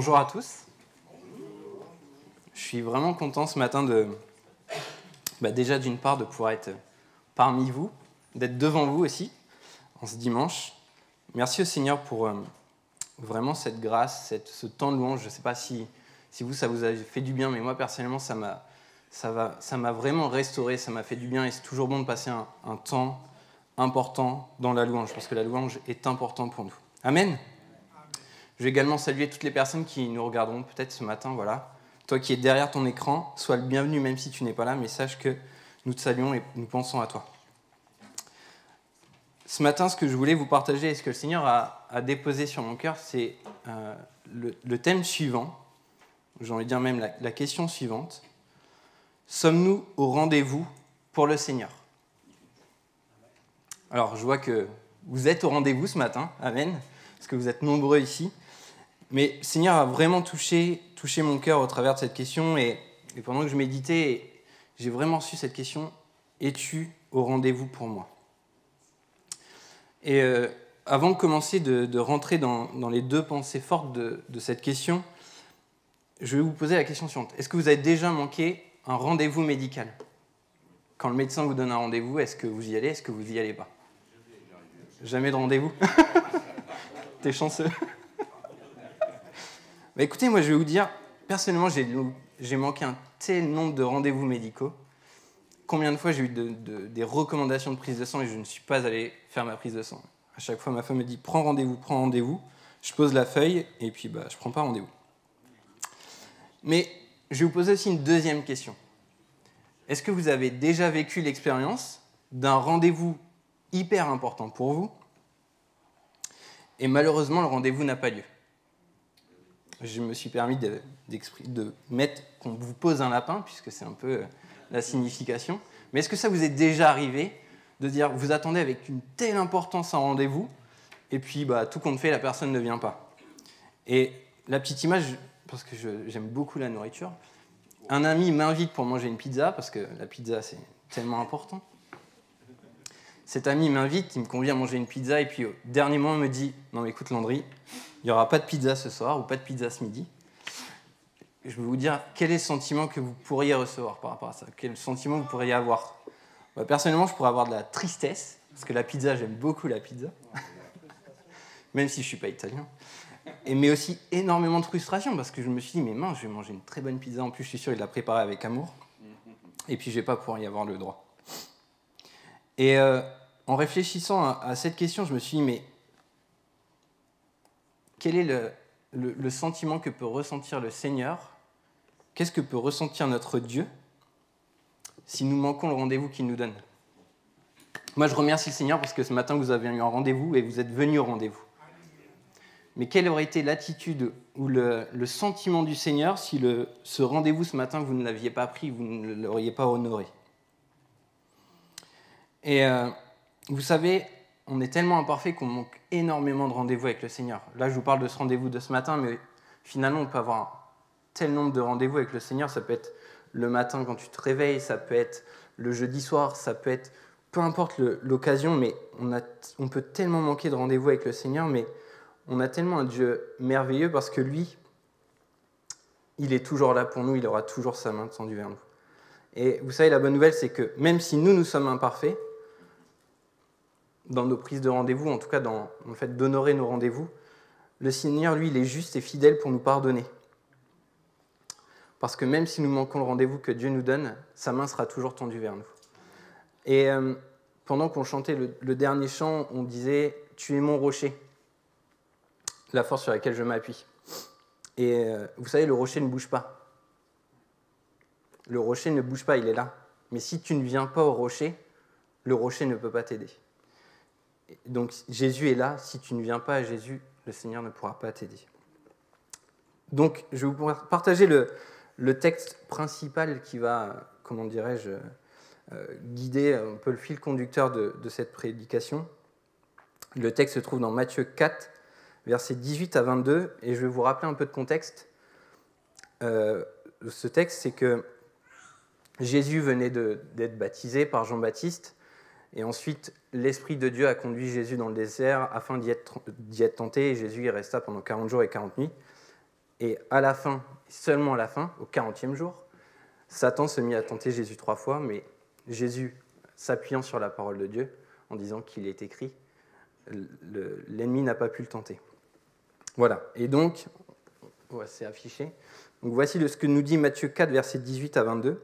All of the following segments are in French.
Bonjour à tous. Je suis vraiment content ce matin de, bah, déjà d'une part de pouvoir être parmi vous, d'être devant vous aussi en ce dimanche. Merci au Seigneur pour euh, vraiment cette grâce, cette, ce temps de louange. Je ne sais pas si, si vous, ça vous a fait du bien, mais moi personnellement, ça m'a ça ça vraiment restauré, ça m'a fait du bien et c'est toujours bon de passer un, un temps important dans la louange parce que la louange est importante pour nous. Amen. Je vais également saluer toutes les personnes qui nous regarderont peut-être ce matin. Voilà. Toi qui es derrière ton écran, sois le bienvenu même si tu n'es pas là, mais sache que nous te saluons et nous pensons à toi. Ce matin, ce que je voulais vous partager et ce que le Seigneur a, déposé sur mon cœur, c'est euh, le, thème suivant, j'ai envie de dire même la question suivante. Sommes-nous au rendez-vous pour le Seigneur? Alors, je vois que vous êtes au rendez-vous ce matin, Amen, parce que vous êtes nombreux ici. Mais Seigneur a vraiment touché, touché mon cœur au travers de cette question, et, pendant que je méditais, j'ai vraiment su cette question, es-tu au rendez-vous pour moi? Et euh, avant de commencer de, rentrer dans, les deux pensées fortes de, de cette question, je vais vous poser la question suivante. Est-ce que vous avez déjà manqué un rendez-vous médical? Quand le médecin vous donne un rendez-vous, est-ce que vous y allez Est-ce que vous y allez pas? Jamais de rendez-vous? T'es chanceux. Bah écoutez, moi je vais vous dire, personnellement, j'ai manqué un tel nombre de rendez-vous médicaux. Combien de fois j'ai eu de, de, des recommandations de prise de sang et je ne suis pas allé faire ma prise de sang À chaque fois, ma femme me dit prends rendez-vous, prends rendez-vous. Je pose la feuille et puis bah, je prends pas rendez-vous. Mais je vais vous poser aussi une deuxième question. Est-ce que vous avez déjà vécu l'expérience d'un rendez-vous hyper important pour vous et malheureusement le rendez-vous n'a pas lieu? Je me suis permis de, mettre qu'on vous pose un lapin puisque c'est un peu la signification. Mais est-ce que ça vous est déjà arrivé de dire vous attendez avec une telle importance un rendez-vous et puis bah, tout compte fait la personne ne vient pas? Et la petite image parce que j'aime beaucoup la nourriture. Un ami m'invite pour manger une pizza, parce que la pizza, c'est tellement important. Cet ami m'invite, il me convient à manger une pizza, et puis au dernier moment, il me dit Non, mais écoute, Landry, il n'y aura pas de pizza ce soir, ou pas de pizza ce midi. Je vais vous dire quel est le sentiment que vous pourriez recevoir par rapport à ça, quel sentiment vous pourriez avoir? Personnellement, je pourrais avoir de la tristesse, parce que la pizza, j'aime beaucoup la pizza, même si je ne suis pas italien et, mais aussi énormément de frustration parce que je me suis dit, mais mince, je vais manger une très bonne pizza. En plus, je suis sûr, il l'a préparée avec amour. Et puis, je vais pas pouvoir y avoir le droit. Et euh, en réfléchissant à, à, cette question, je me suis dit, mais quel est le, sentiment que peut ressentir le Seigneur? Qu'est-ce que peut ressentir notre Dieu si nous manquons le rendez-vous qu'il nous donne? Moi, je remercie le Seigneur parce que ce matin, vous avez eu un rendez-vous et vous êtes venu au rendez-vous. Mais quelle aurait été l'attitude ou le, sentiment du Seigneur si ce rendez-vous ce matin, vous ne l'aviez pas pris, vous ne l'auriez pas honoré? Et euh, vous savez, on est tellement imparfait qu'on manque énormément de rendez-vous avec le Seigneur. Là, je vous parle de ce rendez-vous de ce matin, mais finalement, on peut avoir un tel nombre de rendez-vous avec le Seigneur. Ça peut être le matin quand tu te réveilles, ça peut être le jeudi soir, ça peut être peu importe l'occasion, mais on, peut tellement manquer de rendez-vous avec le Seigneur, mais on a tellement un Dieu merveilleux parce que lui, il est toujours là pour nous, il aura toujours sa main tendue vers nous. Et vous savez, la bonne nouvelle, c'est que même si nous, nous sommes imparfaits, dans nos prises de rendez-vous, en tout cas dans le fait d'honorer nos rendez-vous, le Seigneur, lui, il est juste et fidèle pour nous pardonner. Parce que même si nous manquons le rendez-vous que Dieu nous donne, sa main sera toujours tendue vers nous. Et euh, pendant qu'on chantait le, le dernier chant, on disait Tu es mon rocher la force sur laquelle je m'appuie. Et euh, vous savez, le rocher ne bouge pas. Le rocher ne bouge pas, il est là. Mais si tu ne viens pas au rocher, le rocher ne peut pas t'aider. Donc Jésus est là, si tu ne viens pas à Jésus, le Seigneur ne pourra pas t'aider. Donc je vais vous partager le, texte principal qui va, comment dirais-je, euh, guider un peu le fil conducteur de, de cette prédication. Le texte se trouve dans Matthieu 4, versets 18 à 22, et je vais vous rappeler un peu de contexte. Euh, ce texte, c'est que Jésus venait d'être baptisé par Jean-Baptiste, et ensuite l'Esprit de Dieu a conduit Jésus dans le désert afin d'y être, tenté, et Jésus y resta pendant 40 jours et 40 nuits. Et à la fin, seulement à la fin, au 40e jour, Satan se mit à tenter Jésus trois fois, mais Jésus, s'appuyant sur la parole de Dieu, en disant qu'il est écrit, l'ennemi n'a pas pu le tenter. Voilà, et donc, c'est affiché. Donc voici ce que nous dit Matthieu 4, versets 18 à 22.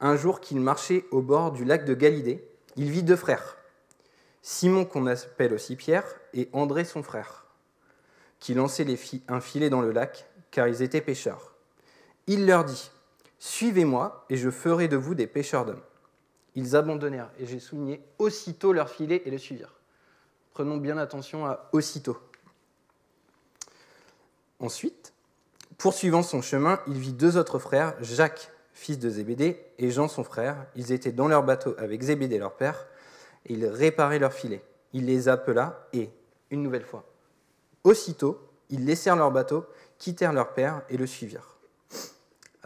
Un jour qu'il marchait au bord du lac de Galilée, il vit deux frères, Simon qu'on appelle aussi Pierre et André son frère, qui lançaient un filet dans le lac, car ils étaient pêcheurs. Il leur dit, Suivez-moi, et je ferai de vous des pêcheurs d'hommes. Ils abandonnèrent, et j'ai souligné aussitôt leur filet et le suivirent. Prenons bien attention à aussitôt. Ensuite, poursuivant son chemin, il vit deux autres frères, Jacques, fils de Zébédée, et Jean, son frère. Ils étaient dans leur bateau avec Zébédée, leur père, et ils réparaient leur filet. Il les appela, et, une nouvelle fois, aussitôt, ils laissèrent leur bateau, quittèrent leur père et le suivirent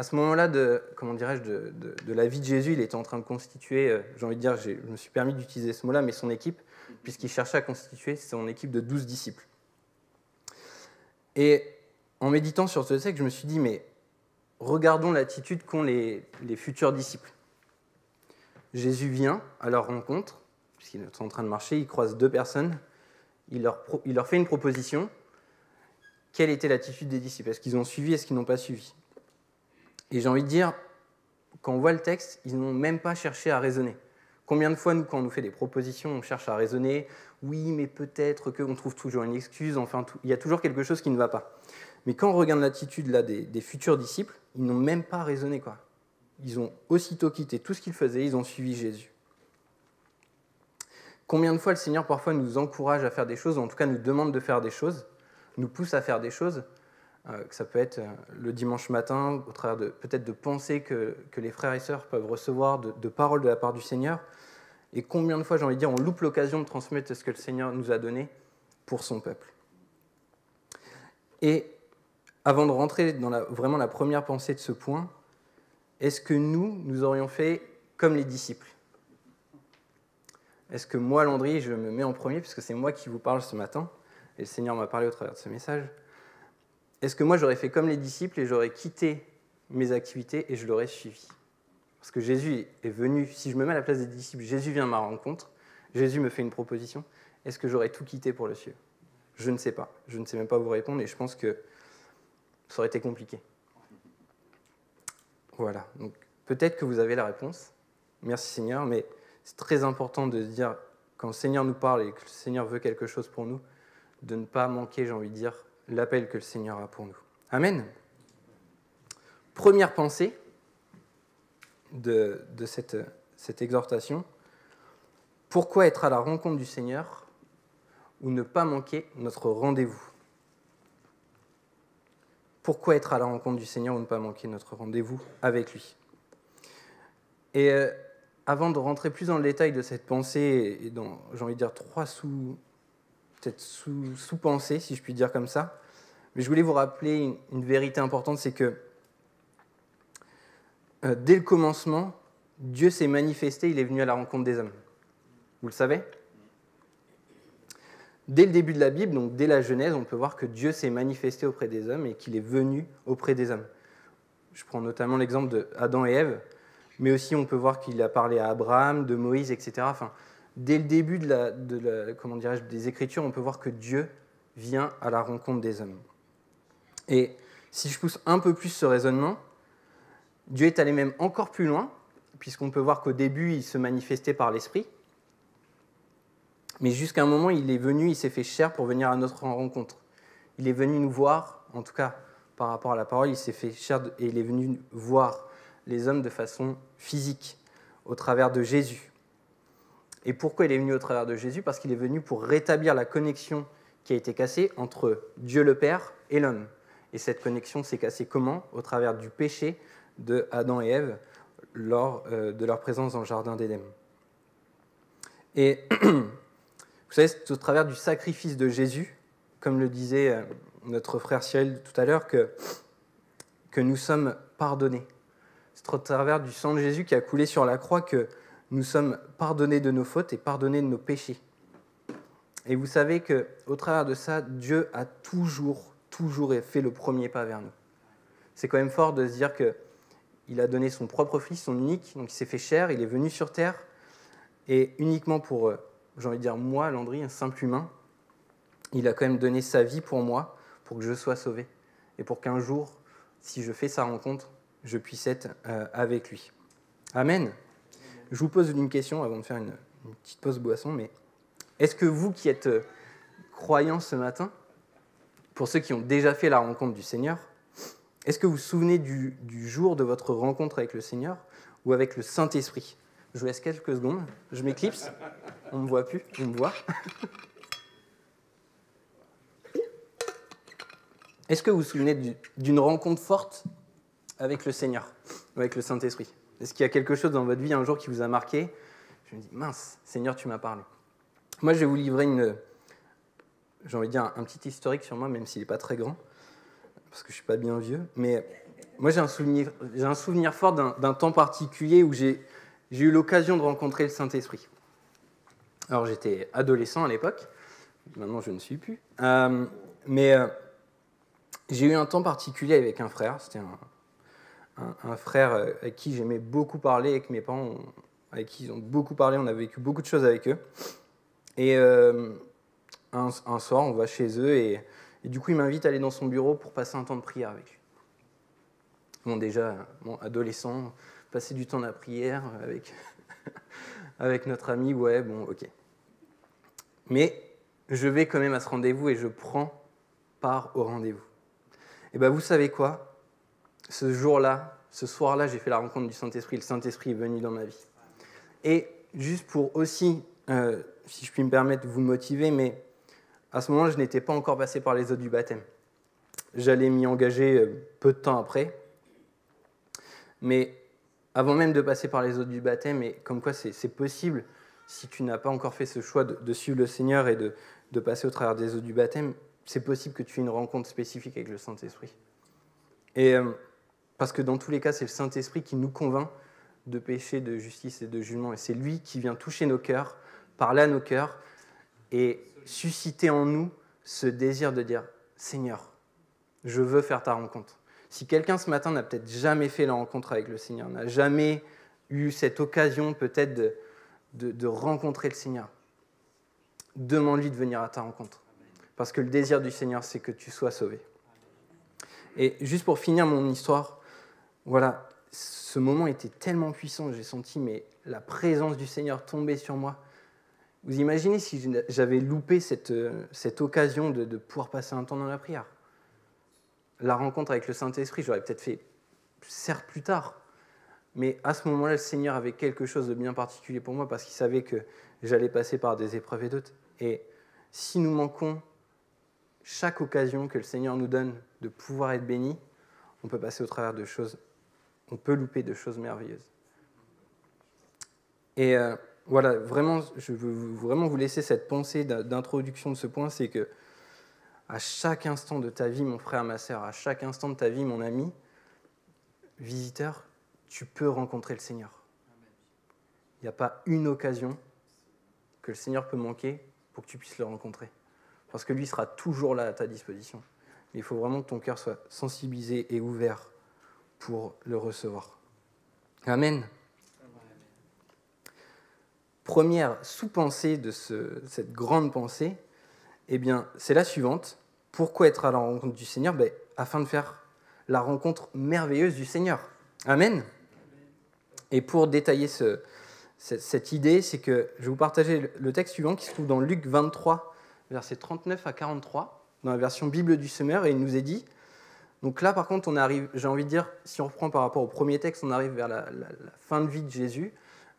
à ce moment-là de, comment dirais-je, de, la vie de Jésus, il était en train de constituer, euh, j'ai envie de dire, je me suis permis d'utiliser ce mot-là, mais son équipe, puisqu'il cherchait à constituer son équipe de douze disciples. Et en méditant sur ce texte, je me suis dit, mais regardons l'attitude qu'ont les, futurs disciples. Jésus vient à leur rencontre, puisqu'ils sont en train de marcher, il croise deux personnes, il leur, fait une proposition. Quelle était l'attitude des disciples? Est-ce qu'ils ont suivi Est-ce qu'ils n'ont pas suivi? Et j'ai envie de dire, quand on voit le texte, ils n'ont même pas cherché à raisonner. Combien de fois, nous, quand on nous fait des propositions, on cherche à raisonner? Oui, mais peut-être qu'on trouve toujours une excuse, enfin, il y a toujours quelque chose qui ne va pas. Mais quand on regarde l'attitude des, futurs disciples, ils n'ont même pas raisonné. Quoi. Ils ont aussitôt quitté tout ce qu'ils faisaient, ils ont suivi Jésus. Combien de fois le Seigneur parfois nous encourage à faire des choses, ou en tout cas nous demande de faire des choses, nous pousse à faire des choses, euh, que ça peut être euh, le dimanche matin, au travers de peut-être de pensées que, que, les frères et sœurs peuvent recevoir, de, paroles de la part du Seigneur. Et combien de fois, j'ai envie de dire, on loupe l'occasion de transmettre ce que le Seigneur nous a donné pour son peuple. Et avant de rentrer dans vraiment la première pensée de ce point, est-ce que nous, nous aurions fait comme les disciples? Est-ce que moi, Landry, je me mets en premier, puisque c'est moi qui vous parle ce matin, et le Seigneur m'a parlé au travers de ce message? Est-ce que moi j'aurais fait comme les disciples et j'aurais quitté mes activités et je l'aurais suivi? Parce que Jésus est venu, si je me mets à la place des disciples, Jésus vient à ma rencontre, Jésus me fait une proposition, est-ce que j'aurais tout quitté pour le suivre Je ne sais pas, je ne sais même pas vous répondre et je pense que ça aurait été compliqué. Voilà, donc peut-être que vous avez la réponse, merci Seigneur, mais c'est très important de dire, quand le Seigneur nous parle et que le Seigneur veut quelque chose pour nous, de ne pas manquer, j'ai envie de dire, l'appel que le Seigneur a pour nous. Amen. Première pensée de, cette, cette exhortation. Pourquoi être à la rencontre du Seigneur ou ne pas manquer notre rendez-vous? Pourquoi être à la rencontre du Seigneur ou ne pas manquer notre rendez-vous avec lui Et euh, avant de rentrer plus dans le détail de cette pensée, et dans, j'ai envie de dire, trois sous, peut-être sous-pensées, si je puis dire comme ça, mais je voulais vous rappeler une, vérité importante, c'est que euh, dès le commencement, Dieu s'est manifesté, il est venu à la rencontre des hommes. Vous le savez? Dès le début de la Bible, donc dès la Genèse, on peut voir que Dieu s'est manifesté auprès des hommes et qu'il est venu auprès des hommes. Je prends notamment l'exemple d'Adam et Ève, mais aussi on peut voir qu'il a parlé à Abraham, de Moïse, etc. Enfin, dès le début de la, de des Écritures, on peut voir que Dieu vient à la rencontre des hommes. Et si je pousse un peu plus ce raisonnement, Dieu est allé même encore plus loin, puisqu'on peut voir qu'au début, il se manifestait par l'Esprit. Mais jusqu'à un moment, il est venu, il s'est fait chair pour venir à notre rencontre. Il est venu nous voir, en tout cas par rapport à la parole, il s'est fait chair et il est venu voir les hommes de façon physique, au travers de Jésus. Et pourquoi il est venu au travers de Jésus? Parce qu'il est venu pour rétablir la connexion qui a été cassée entre Dieu le Père et l'homme. Et cette connexion s'est cassée comment? Au travers du péché de Adam et Ève lors euh, de leur présence dans le jardin d'Éden. Et vous savez, c'est au travers du sacrifice de Jésus, comme le disait euh, notre frère Cyril tout à l'heure, que, que nous sommes pardonnés. C'est au travers du sang de Jésus qui a coulé sur la croix que nous sommes pardonnés de nos fautes et pardonnés de nos péchés. Et vous savez que au travers de ça, Dieu a toujours toujours fait le premier pas vers nous. c'est quand même fort de se dire qu'il a donné son propre fils, son unique, donc il s'est fait chair, il est venu sur terre, et uniquement pour, euh, j'ai envie de dire moi, Landry, un simple humain, il a quand même donné sa vie pour moi, pour que je sois sauvé, et pour qu'un jour, si je fais sa rencontre, je puisse être euh, avec lui. Amen. Je vous pose une question avant de faire une, petite pause boisson, mais est-ce que vous qui êtes euh, croyants ce matin, pour ceux qui ont déjà fait la rencontre du Seigneur, est-ce que vous vous souvenez du, jour de votre rencontre avec le Seigneur ou avec le Saint-Esprit? Je vous laisse quelques secondes, je m'éclipse, on me voit plus, on me voit. Est-ce que vous vous souvenez d'une rencontre forte avec le Seigneur, avec le Saint-Esprit? Est-ce qu'il y a quelque chose dans votre vie un jour qui vous a marqué? Je me dis, mince, Seigneur, tu m'as parlé. Moi, je vais vous livrer une, j'ai envie de dire, un petit historique sur moi, même s'il n'est pas très grand, parce que je ne suis pas bien vieux. Mais moi, j'ai un souvenir fort d'un temps particulier où j'ai eu l'occasion de rencontrer le Saint-Esprit. Alors, j'étais adolescent à l'époque. Maintenant, je ne suis plus. Euh, mais euh, j'ai eu un temps particulier avec un frère. C'était un, frère euh, avec qui j'aimais beaucoup parler, avec mes parents, avec qui ils ont beaucoup parlé. On a vécu beaucoup de choses avec eux. Et un, soir, on va chez eux et, du coup, il m'invite à aller dans son bureau pour passer un temps de prière avec lui. Bon, déjà, bon, adolescent, passer du temps de la prière avec, avec notre ami, ouais, bon, ok. Mais je vais quand même à ce rendez-vous et je prends part au rendez-vous. Et bien, vous savez quoi? Ce jour-là, ce soir-là, j'ai fait la rencontre du Saint-Esprit. Le Saint-Esprit est venu dans ma vie. Et juste pour aussi, euh, si je puis me permettre, vous motiver, mais à ce moment-là, je n'étais pas encore passé par les eaux du baptême. J'allais m'y engager euh, peu de temps après. Mais avant même de passer par les eaux du baptême, et comme quoi c'est possible, si tu n'as pas encore fait ce choix de, suivre le Seigneur et de, passer au travers des eaux du baptême, c'est possible que tu aies une rencontre spécifique avec le Saint-Esprit. Et euh, parce que dans tous les cas, c'est le Saint-Esprit qui nous convainc de péché, de justice et de jugement. Et c'est lui qui vient toucher nos cœurs, parler à nos cœurs et susciter en nous ce désir de dire Seigneur, je veux faire ta rencontre. Si quelqu'un ce matin n'a peut-être jamais fait la rencontre avec le Seigneur, n'a jamais eu cette occasion peut-être de, de, rencontrer le Seigneur, demande-lui de venir à ta rencontre. Parce que le désir du Seigneur, c'est que tu sois sauvé. Et juste pour finir mon histoire, voilà, ce moment était tellement puissant, j'ai senti mais la présence du Seigneur tomber sur moi. Vous imaginez si j'avais loupé cette, euh, cette occasion de, pouvoir passer un temps dans la prière La rencontre avec le Saint-Esprit, j'aurais peut-être fait, certes plus tard, mais à ce moment-là, le Seigneur avait quelque chose de bien particulier pour moi parce qu'il savait que j'allais passer par des épreuves et d'autres. Et si nous manquons chaque occasion que le Seigneur nous donne de pouvoir être béni, on peut passer au travers de choses, on peut louper de choses merveilleuses. Et euh, voilà, vraiment, je veux vraiment vous laisser cette pensée d'introduction de ce point, c'est que à chaque instant de ta vie, mon frère, ma sœur, à chaque instant de ta vie, mon ami, visiteur, tu peux rencontrer le Seigneur. Il n'y a pas une occasion que le Seigneur peut manquer pour que tu puisses le rencontrer. Parce que lui sera toujours là à ta disposition. il faut vraiment que ton cœur soit sensibilisé et ouvert pour le recevoir. Amen première sous-pensée de cette grande pensée, eh bien, c'est la suivante. Pourquoi être à la rencontre du Seigneur? Ben, Afin de faire la rencontre merveilleuse du Seigneur. Amen. Et pour détailler cette, idée, c'est que je vais vous partager le texte suivant qui se trouve dans Luc 23, versets 39 à 43, dans la version Bible du Semeur, et il nous est dit, donc là par contre, on arrive, j'ai envie de dire, si on reprend par rapport au premier texte, on arrive vers la fin de vie de Jésus,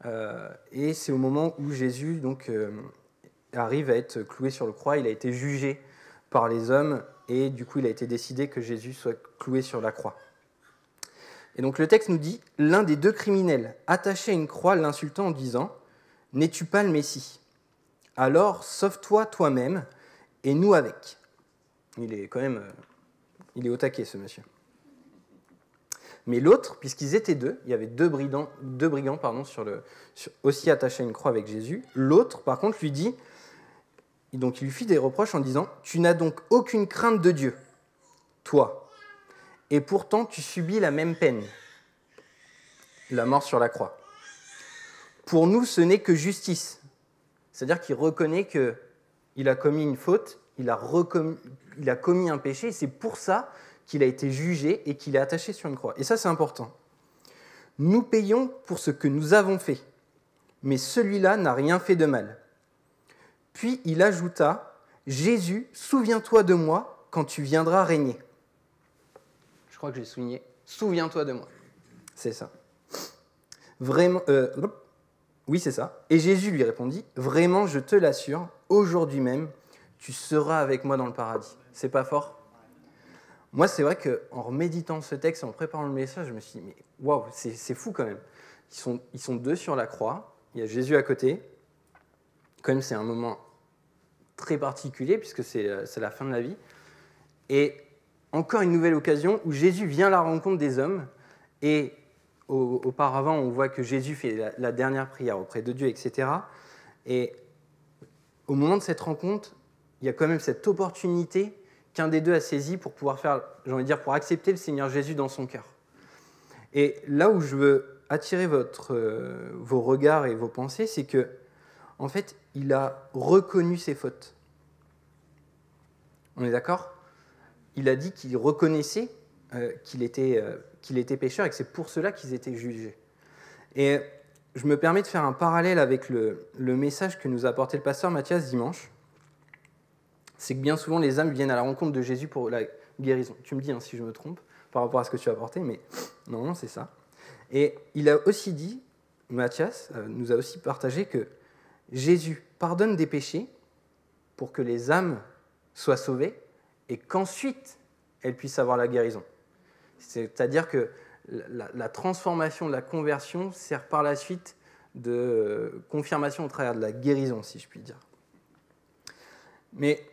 euh, et c'est au moment où Jésus donc, euh, arrive à être cloué sur le croix. Il a été jugé par les hommes et du coup il a été décidé que Jésus soit cloué sur la croix. Et donc le texte nous dit, l'un des deux criminels attaché à une croix l'insultant en disant, N'es-tu pas le Messie? Alors sauve-toi toi-même et nous avec. Il est quand même, euh, il est au taquet ce monsieur. Mais l'autre, puisqu'ils étaient deux, il y avait deux brigands, deux brigands aussi attachés à une croix avec Jésus. L'autre, par contre, lui dit, donc il lui fit des reproches en disant, Tu n'as donc aucune crainte de Dieu, toi. Et pourtant tu subis la même peine, la mort sur la croix. Pour nous, ce n'est que justice. C'est-à-dire qu'il reconnaît qu'il a commis une faute, il a, commis un péché, et c'est pour ça qu'il a été jugé et qu'il est attaché sur une croix. Et ça, c'est important. Nous payons pour ce que nous avons fait, mais celui-là n'a rien fait de mal. Puis il ajouta, Jésus, souviens-toi de moi quand tu viendras régner. Crois que j'ai souligné, souviens-toi de moi. C'est ça. Vraiment, euh, oui, c'est ça. Et Jésus lui répondit, vraiment, je te l'assure, aujourd'hui même, tu seras avec moi dans le paradis. C'est pas fort? Moi, c'est vrai qu'en reméditant ce texte, en préparant le message, je me suis dit, mais waouh, c'est fou quand même. Ils sont, ils sont deux sur la croix, il y a Jésus à côté. Quand même, c'est un moment très particulier, puisque c'est la fin de la vie. Et encore une nouvelle occasion où Jésus vient à la rencontre des hommes et auparavant, on voit que Jésus fait la, dernière prière auprès de Dieu, etc. Et au moment de cette rencontre, il y a quand même cette opportunité qu'un des deux a saisie pour pouvoir faire, j'ai envie de dire, pour accepter le Seigneur Jésus dans son cœur. Et là où je veux attirer euh, vos regards et vos pensées, c'est que, en fait, il a reconnu ses fautes. On est d'accord? Il a dit qu'il reconnaissait euh, qu'il était, euh, était pécheur et que c'est pour cela qu'ils étaient jugés. Et je me permets de faire un parallèle avec le, le message que nous a apporté le pasteur Mathias dimanche. C'est que bien souvent, les âmes viennent à la rencontre de Jésus pour la guérison. Tu me dis hein, si je me trompe par rapport à ce que tu as apporté, mais non, c'est ça. Et il a aussi dit, Mathias euh, nous a aussi partagé que Jésus pardonne des péchés pour que les âmes soient sauvées et qu'ensuite elles puissent avoir la guérison. C'est-à-dire que la, transformation, la conversion sert par la suite de euh, confirmation au travers de la guérison, si je puis dire. Mais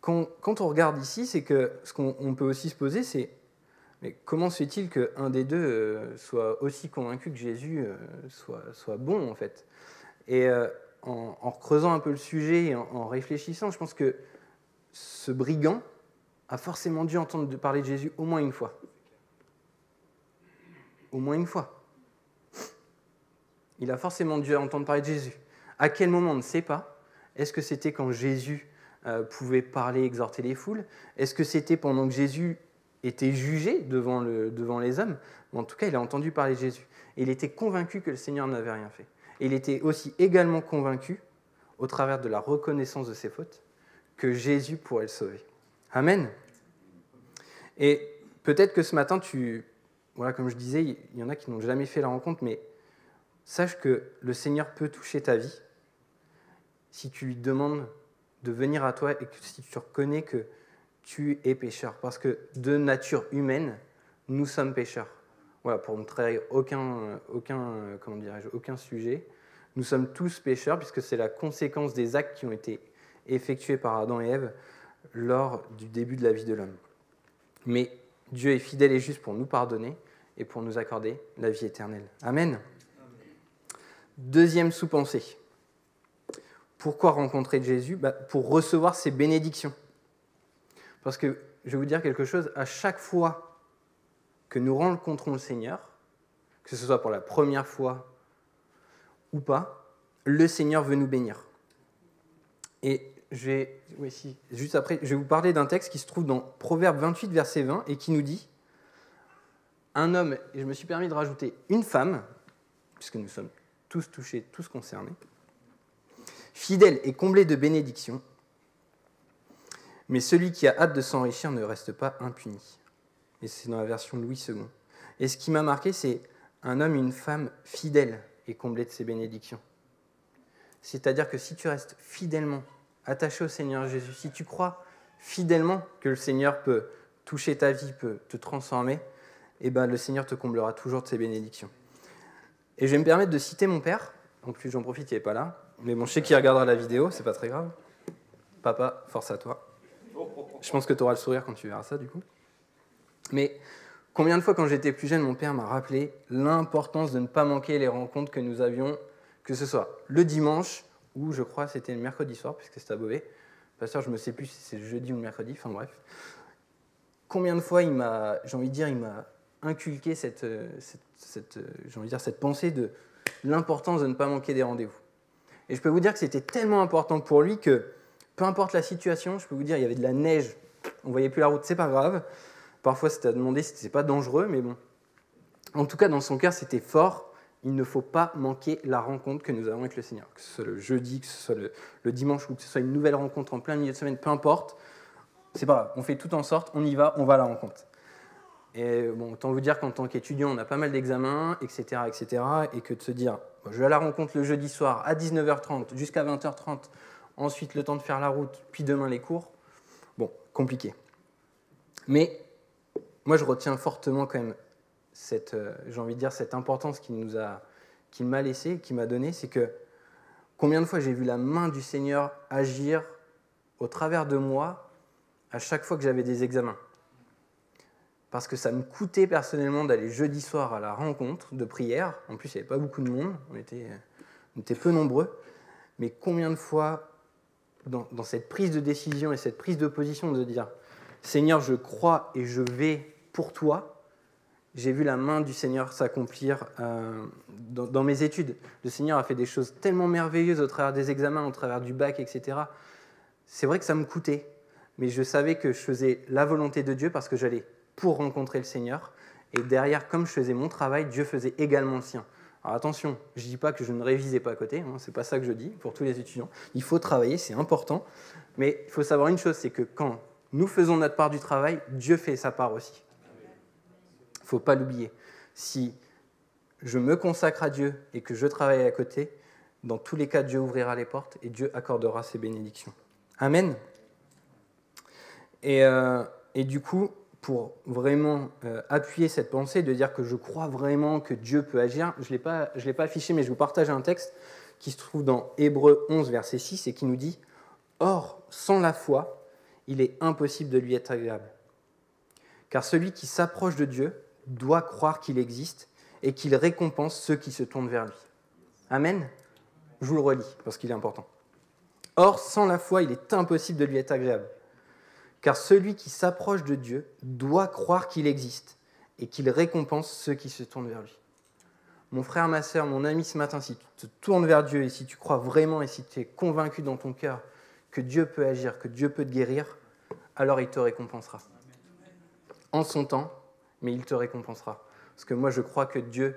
quand, on regarde ici, c'est que ce qu'on peut aussi se poser, c'est mais comment se fait-il qu'un des deux euh, soit aussi convaincu que Jésus euh, soit, bon, en fait? Et en, en, creusant un peu le sujet et en réfléchissant, je pense que ce brigand, a forcément dû entendre parler de Jésus au moins une fois. Au moins une fois. Il a forcément dû entendre parler de Jésus. À quel moment, on ne sait pas. Est-ce que c'était quand Jésus euh, pouvait parler, exhorter les foules? Est-ce que c'était pendant que Jésus était jugé devant, le, devant les hommes? En tout cas, il a entendu parler de Jésus. Il était convaincu que le Seigneur n'avait rien fait. Il était aussi également convaincu, au travers de la reconnaissance de ses fautes, que Jésus pourrait le sauver. Amen. Et peut-être que ce matin, tu, voilà, comme je disais, il y en a qui n'ont jamais fait la rencontre, mais sache que le Seigneur peut toucher ta vie si tu lui demandes de venir à toi et que si tu reconnais que tu es pécheur. Parce que de nature humaine, nous sommes pécheurs. Voilà, pour ne trahir aucun, aucun, comment aucun sujet, nous sommes tous pécheurs puisque c'est la conséquence des actes qui ont été effectués par Adam et Ève lors du début de la vie de l'homme. Mais Dieu est fidèle et juste pour nous pardonner et pour nous accorder la vie éternelle. Amen. Deuxième sous-pensée. Pourquoi rencontrer Jésus? Bah, Pour recevoir ses bénédictions. Parce que je vais vous dire quelque chose, à chaque fois que nous rencontrons le Seigneur, que ce soit pour la première fois ou pas, le Seigneur veut nous bénir. Et je vais, juste après, je vais vous parler d'un texte qui se trouve dans Proverbe 28, verset 20, et qui nous dit Un homme, et je me suis permis de rajouter une femme, puisque nous sommes tous touchés, tous concernés, fidèle et comblé de bénédictions, mais celui qui a hâte de s'enrichir ne reste pas impuni. Et c'est dans la version Louis II. Et ce qui m'a marqué, c'est un homme une femme fidèles et comblés de ses bénédictions. C'est-à-dire que si tu restes fidèlement attaché au Seigneur Jésus, si tu crois fidèlement que le Seigneur peut toucher ta vie, peut te transformer, eh ben, le Seigneur te comblera toujours de ses bénédictions. Et je vais me permettre de citer mon père. Plus, j'en profite, il n'est pas là. Mais bon, je sais qu'il regardera la vidéo, c'est pas très grave. Papa, force à toi. Je pense que tu auras le sourire quand tu verras ça, du coup. Mais combien de fois, quand j'étais plus jeune, mon père m'a rappelé l'importance de ne pas manquer les rencontres que nous avions, que ce soit le dimanche ou je crois c'était le mercredi soir, puisque c'était à Beauvais. Pasteur, je ne sais plus si c'est jeudi ou le mercredi, enfin bref. combien de fois il m'a, j'ai envie de dire, il m'a inculqué cette, cette, j'ai envie de dire, cette pensée de l'importance de ne pas manquer des rendez-vous. Et je peux vous dire que c'était tellement important pour lui que, peu importe la situation, je peux vous dire, il y avait de la neige, on voyait plus la route, c'est pas grave. Parfois, c'était à demander si c'était pas dangereux, mais bon. En tout cas, dans son cœur, c'était fort. Il ne faut pas manquer la rencontre que nous avons avec le Seigneur. Que ce soit le jeudi, que ce soit le, dimanche ou que ce soit une nouvelle rencontre en plein milieu de semaine, peu importe. C'est pas grave, on fait tout en sorte, on y va, on va à la rencontre. Et bon, autant vous dire qu'en tant qu'étudiant, on a pas mal d'examens, etc., etc., et que de se dire, je vais à la rencontre le jeudi soir à 19h30 jusqu'à 20h30, ensuite le temps de faire la route, puis demain les cours, bon, compliqué. Mais moi, je retiens fortement quand même cette, euh, j'ai envie de dire, cette importance qu'il nous a, qu'il m'a laissé, qu'il m'a donné, c'est que combien de fois j'ai vu la main du Seigneur agir au travers de moi à chaque fois que j'avais des examens. Parce que ça me coûtait personnellement d'aller jeudi soir à la rencontre de prière. En plus, il n'y avait pas beaucoup de monde, on était, on était peu nombreux. Mais combien de fois, dans, dans cette prise de décision et cette prise de position, de dire Seigneur, je crois et je vais pour toi, j'ai vu la main du Seigneur s'accomplir euh, dans, mes études. Le Seigneur a fait des choses tellement merveilleuses au travers des examens, au travers du bac, etc. C'est vrai que ça me coûtait, mais je savais que je faisais la volonté de Dieu parce que j'allais pour rencontrer le Seigneur. Et derrière, comme je faisais mon travail, Dieu faisait également le sien. Alors attention, je ne dis pas que je ne révisais pas à côté, hein, c'est pas ça que je dis pour tous les étudiants. Il faut travailler, c'est important. Mais il faut savoir une chose, c'est que quand nous faisons notre part du travail, Dieu fait sa part aussi. Faut pas l'oublier. Si je me consacre à Dieu et que je travaille à côté, dans tous les cas, Dieu ouvrira les portes et Dieu accordera ses bénédictions. Amen. Et, euh, du coup, pour vraiment euh, appuyer cette pensée, de dire que je crois vraiment que Dieu peut agir, je ne l'ai pas affiché, mais je vous partage un texte qui se trouve dans Hébreu 11, verset 6, et qui nous dit Or, sans la foi, il est impossible de lui être agréable. Car celui qui s'approche de Dieu doit croire qu'il existe et qu'il récompense ceux qui se tournent vers lui. Amen Je vous le relis parce qu'il est important. Or, sans la foi, il est impossible de lui être agréable. Car celui qui s'approche de Dieu doit croire qu'il existe et qu'il récompense ceux qui se tournent vers lui. Mon frère, ma soeur, mon ami ce matin, si tu te tournes vers Dieu et si tu crois vraiment et si tu es convaincu dans ton cœur que Dieu peut agir, que Dieu peut te guérir, alors il te récompensera. En son temps, mais il te récompensera. Parce que moi, je crois que Dieu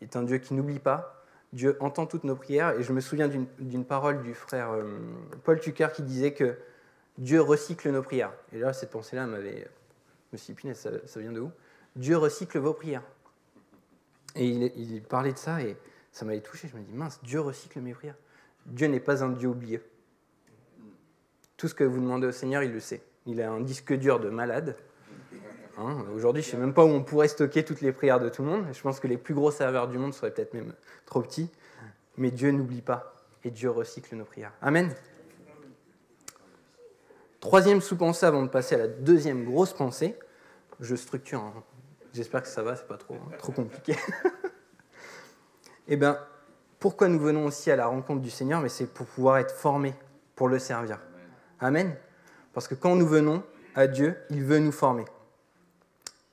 est un Dieu qui n'oublie pas. Dieu entend toutes nos prières. Et je me souviens d'une parole du frère euh, Paul Tucker qui disait que Dieu recycle nos prières. Et là, cette pensée-là m'avait. Je me suis dit, ça, ça vient de où? Dieu recycle vos prières. Et il, il parlait de ça et ça m'avait touché. Je me dis, mince, Dieu recycle mes prières. Dieu n'est pas un Dieu oublié. Tout ce que vous demandez au Seigneur, il le sait. Il a un disque dur de malade. Hein, aujourd'hui, je ne sais même pas où on pourrait stocker toutes les prières de tout le monde. Je pense que les plus gros serveurs du monde seraient peut-être même trop petits. Mais Dieu n'oublie pas et Dieu recycle nos prières. Amen. Troisième sous-pensée avant de passer à la deuxième grosse pensée. Je structure. J'espère que ça va, c'est pas trop, trop compliqué. eh bien, pourquoi nous venons aussi à la rencontre du Seigneur Mais c'est pour pouvoir être formés pour le servir. Amen. Parce que quand nous venons à Dieu, il veut nous former.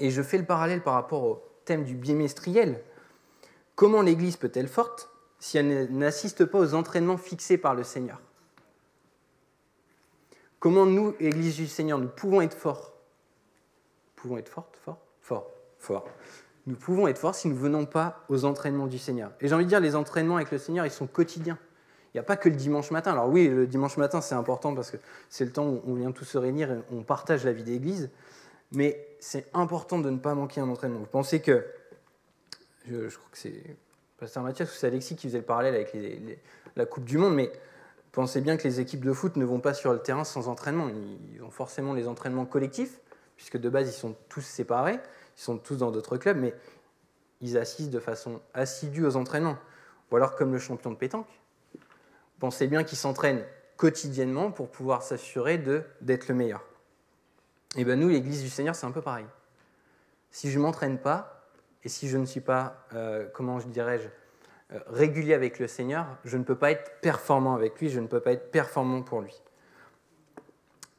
Et je fais le parallèle par rapport au thème du bimestriel. Comment l'Église peut-elle forte si elle n'assiste pas aux entraînements fixés par le Seigneur? Comment nous, Église du Seigneur, nous pouvons être forts? Pouvons être fortes, fort, fort, fort. Nous pouvons être forts si nous ne venons pas aux entraînements du Seigneur. Et j'ai envie de dire, les entraînements avec le Seigneur, ils sont quotidiens. Il n'y a pas que le dimanche matin. Alors oui, le dimanche matin, c'est important parce que c'est le temps où on vient tous se réunir et on partage la vie d'église. Mais c'est important de ne pas manquer un entraînement. Vous pensez que, je, crois que c'est Pasteur Mathias ou c'est Alexis qui faisait le parallèle avec la Coupe du Monde, mais pensez bien que les équipes de foot ne vont pas sur le terrain sans entraînement. Ils ont forcément les entraînements collectifs, puisque de base, ils sont tous séparés, ils sont tous dans d'autres clubs, mais ils assistent de façon assidue aux entraînements. Ou alors comme le champion de pétanque, pensez bien qu'il s'entraîne quotidiennement pour pouvoir s'assurer d'être le meilleur. Et bien nous, l'Église du Seigneur, c'est un peu pareil. Si je ne m'entraîne pas, et si je ne suis pas, euh, comment je dirais-je, euh, régulier avec le Seigneur, je ne peux pas être performant avec lui, je ne peux pas être performant pour lui.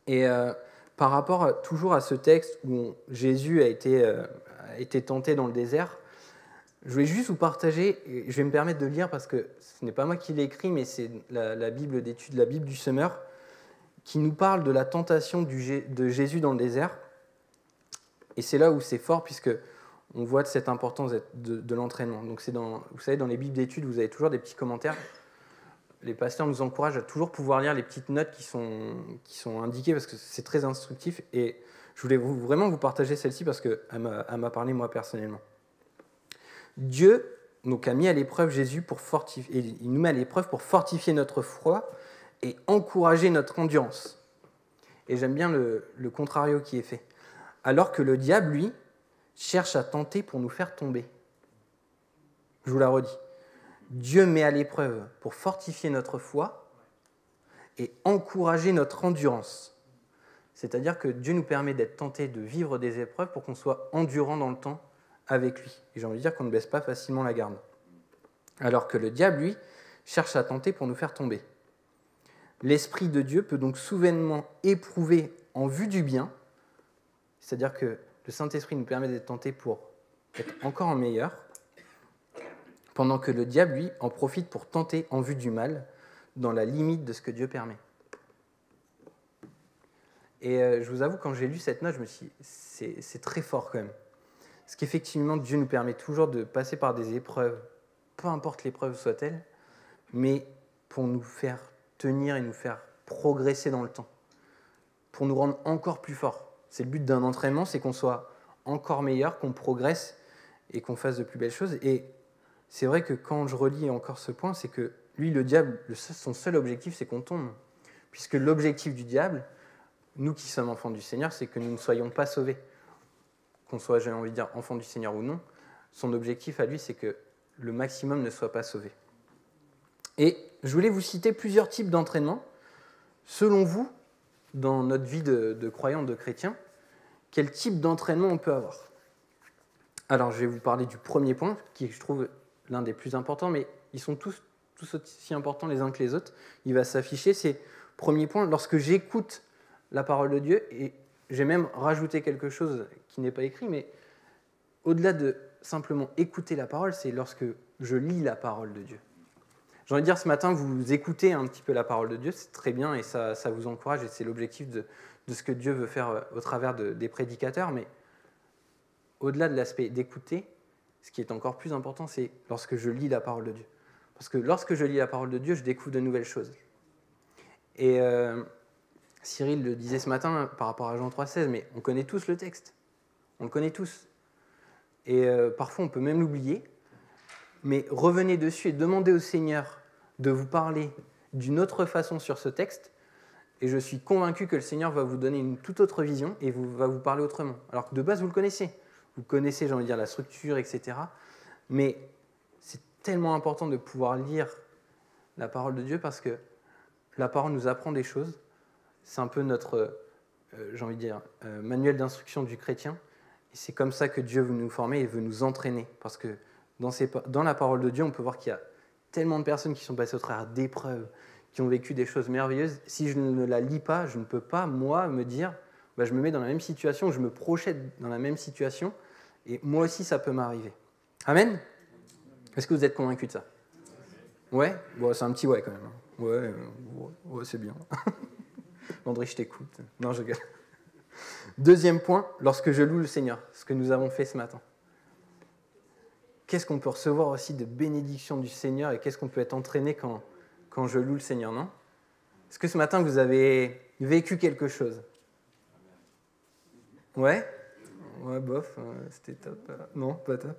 Et euh, par rapport toujours à ce texte où Jésus a été, tenté dans le désert, je voulais juste vous partager, je vais me permettre de lire parce que ce n'est pas moi qui l'ai écrit, mais c'est la, Bible d'études, la Bible du semeur, qui nous parle de la tentation de Jésus dans le désert. Et c'est là où c'est fort, puisque on voit cette importance de, l'entraînement. Donc, c'est vous savez, dans les Bibles d'études, vous avez toujours des petits commentaires. Les pasteurs nous encouragent à toujours pouvoir lire les petites notes qui sont, qui sont indiquées parce que c'est très instructif. Et je voulais vraiment vous partager celle-ci parce qu'elle m'a parlé moi personnellement. Dieu donc, a mis à l'épreuve Jésus pour fortifier, il nous met à l'épreuve pour fortifier notre foi et encourager notre endurance. Et j'aime bien le, contrario qui est fait. Alors que le diable, lui, cherche à tenter pour nous faire tomber. Je vous la redis. Dieu met à l'épreuve pour fortifier notre foi et encourager notre endurance. C'est-à-dire que Dieu nous permet d'être tentés de vivre des épreuves pour qu'on soit endurant dans le temps avec lui. Et j'ai envie de dire qu'on ne baisse pas facilement la garde. Alors que le diable, lui, cherche à tenter pour nous faire tomber. L'Esprit de Dieu peut donc souverainement éprouver en vue du bien, c'est-à-dire que le Saint-Esprit nous permet d'être tentés pour être encore en meilleur, pendant que le diable, lui, en profite pour tenter en vue du mal, dans la limite de ce que Dieu permet. Et euh, je vous avoue, quand j'ai lu cette note, je me suis dit, c'est très fort quand même. Parce qu'effectivement, Dieu nous permet toujours de passer par des épreuves, peu importe l'épreuve soit-elle, mais pour nous faire tenir et nous faire progresser dans le temps, pour nous rendre encore plus forts. C'est le but d'un entraînement, c'est qu'on soit encore meilleur, qu'on progresse et qu'on fasse de plus belles choses. Et c'est vrai que quand je relis encore ce point, c'est que lui, le diable, son seul objectif, c'est qu'on tombe. Puisque l'objectif du diable, nous qui sommes enfants du Seigneur, c'est que nous ne soyons pas sauvés. Qu'on soit, j'ai envie de dire, enfants du Seigneur ou non, son objectif à lui, c'est que le maximum ne soit pas sauvé. Et je voulais vous citer plusieurs types d'entraînement. Selon vous, dans notre vie de, de croyant, de chrétien, quel type d'entraînement on peut avoir? Alors, je vais vous parler du premier point, qui je trouve l'un des plus importants, mais ils sont tous, tous aussi importants les uns que les autres. Il va s'afficher, c'est premier point, lorsque j'écoute la parole de Dieu, et j'ai même rajouté quelque chose qui n'est pas écrit, mais au-delà de simplement écouter la parole, c'est lorsque je lis la parole de Dieu. J'ai envie de dire, ce matin, vous écoutez un petit peu la parole de Dieu, c'est très bien et ça, vous encourage et c'est l'objectif de, ce que Dieu veut faire euh, au travers de, des prédicateurs. Mais au-delà de l'aspect d'écouter, ce qui est encore plus important, c'est lorsque je lis la parole de Dieu. Parce que lorsque je lis la parole de Dieu, je découvre de nouvelles choses. Et euh, Cyril le disait ce matin par rapport à Jean 3,16, mais on connaît tous le texte. On le connaît tous. Et euh, parfois, on peut même l'oublier mais revenez dessus et demandez au Seigneur de vous parler d'une autre façon sur ce texte, et je suis convaincu que le Seigneur va vous donner une toute autre vision et vous, va vous parler autrement. Alors que de base, vous le connaissez. Vous connaissez, j'ai envie de dire, la structure, etc. Mais c'est tellement important de pouvoir lire la parole de Dieu parce que la parole nous apprend des choses. C'est un peu notre, euh, j'ai envie de dire, euh, manuel d'instruction du chrétien. Et c'est comme ça que Dieu veut nous former et veut nous entraîner. Parce que dans, la parole de Dieu, on peut voir qu'il y a tellement de personnes qui sont passées au travers d'épreuves, qui ont vécu des choses merveilleuses. Si je ne la lis pas, je ne peux pas, moi, me dire, bah, je me mets dans la même situation, je me projette dans la même situation, et moi aussi, ça peut m'arriver. Amen? Est-ce que vous êtes convaincu de ça? Ouais? Bon, C'est un petit ouais quand même. Hein. Ouais, ouais, c'est bien. André, je t'écoute. Non, je Deuxième point, lorsque je loue le Seigneur, ce que nous avons fait ce matin qu'est-ce qu'on peut recevoir aussi de bénédiction du Seigneur et qu'est-ce qu'on peut être entraîné quand, je loue le Seigneur, non? Est-ce que ce matin, vous avez vécu quelque chose? Ouais? Ouais, bof, euh, c'était top. Euh, non, pas top.